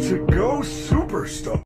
to go superstar.